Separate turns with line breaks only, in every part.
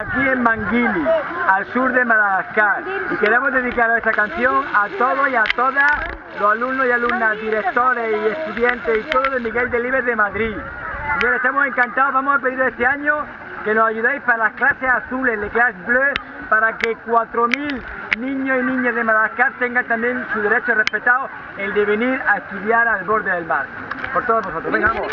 Aquí en Manguili, al sur de Madagascar, y queremos dedicar esta canción a todos y a todas los alumnos y alumnas, directores y estudiantes y todos de Miguel Delibes de Madrid. Señores, estamos encantados, vamos a pedir este año que nos ayudéis para las clases azules, las clases bleu, para que 4.000 niños y niñas de Madagascar tengan también su derecho respetado, el de venir a estudiar al borde del mar. Por todos nosotros, venga, vamos.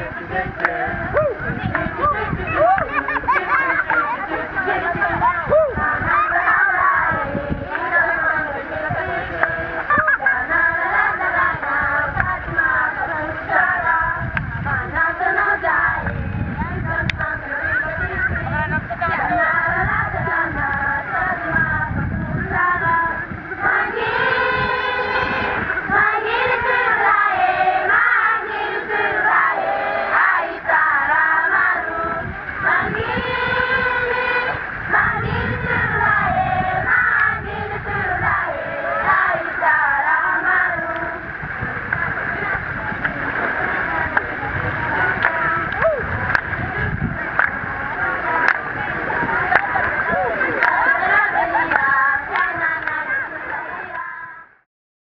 Mr. Victor.